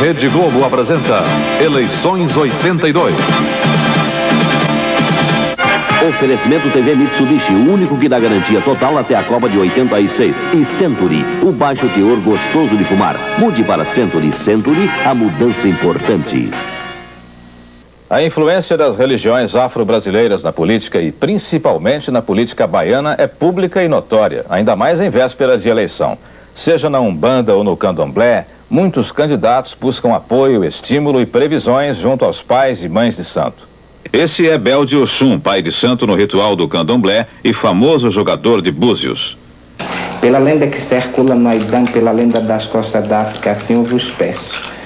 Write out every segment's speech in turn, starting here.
Rede Globo apresenta Eleições 82. Oferecimento TV Mitsubishi, o único que dá garantia total até a Copa de 86. E Century, o baixo teor gostoso de fumar. Mude para Century. Century, a mudança importante. A influência das religiões afro-brasileiras na política e principalmente na política baiana é pública e notória, ainda mais em vésperas de eleição. Seja na Umbanda ou no Candomblé, muitos candidatos buscam apoio, estímulo e previsões junto aos pais e mães de santo. Esse é Bel de Oxum, pai de santo no ritual do candomblé e famoso jogador de búzios. Pela lenda que circula no Aidã, pela lenda das costas da África, assim eu vos peço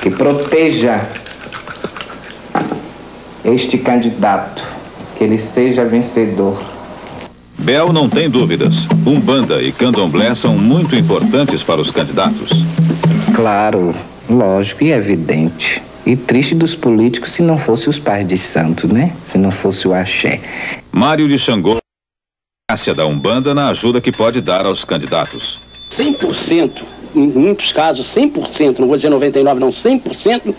que proteja este candidato, que ele seja vencedor. Bel não tem dúvidas. Umbanda e candomblé são muito importantes para os candidatos. Claro, lógico e evidente. E triste dos políticos se não fosse os pais de santo, né? Se não fosse o axé. Mário de Xangô, graça da Umbanda na ajuda que pode dar aos candidatos. 100%, em muitos casos 100%, não vou dizer 99 não, 100%,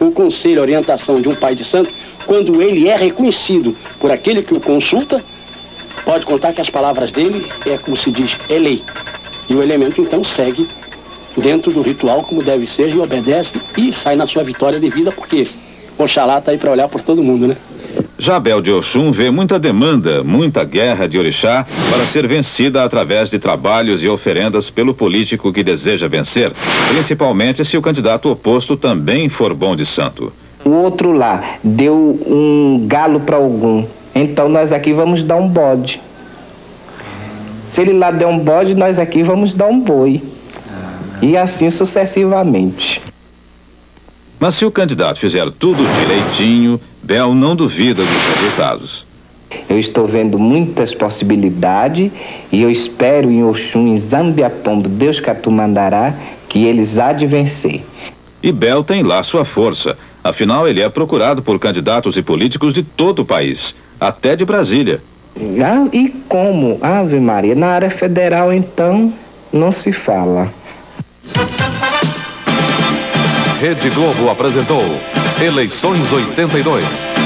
o conselho, a orientação de um pai de santo, quando ele é reconhecido por aquele que o consulta, pode contar que as palavras dele é como se diz, é lei. E o elemento então segue dentro do ritual como deve ser e obedece e sai na sua vitória de vida, porque Oxalá está aí para olhar por todo mundo, né? Jabel de Oxum vê muita demanda, muita guerra de orixá para ser vencida através de trabalhos e oferendas pelo político que deseja vencer, principalmente se o candidato oposto também for bom de santo. O outro lá deu um galo para algum, então nós aqui vamos dar um bode. Se ele lá der um bode, nós aqui vamos dar um boi. E assim sucessivamente. Mas se o candidato fizer tudo direitinho, Bel não duvida dos resultados. Eu estou vendo muitas possibilidades e eu espero em Oxum, em Zambiapombo, Deus Catumandará, que eles há de vencer. E Bel tem lá sua força. Afinal, ele é procurado por candidatos e políticos de todo o país, até de Brasília. Ah, e como? Ave Maria, na área federal, então, não se fala. Rede Globo apresentou Eleições 82.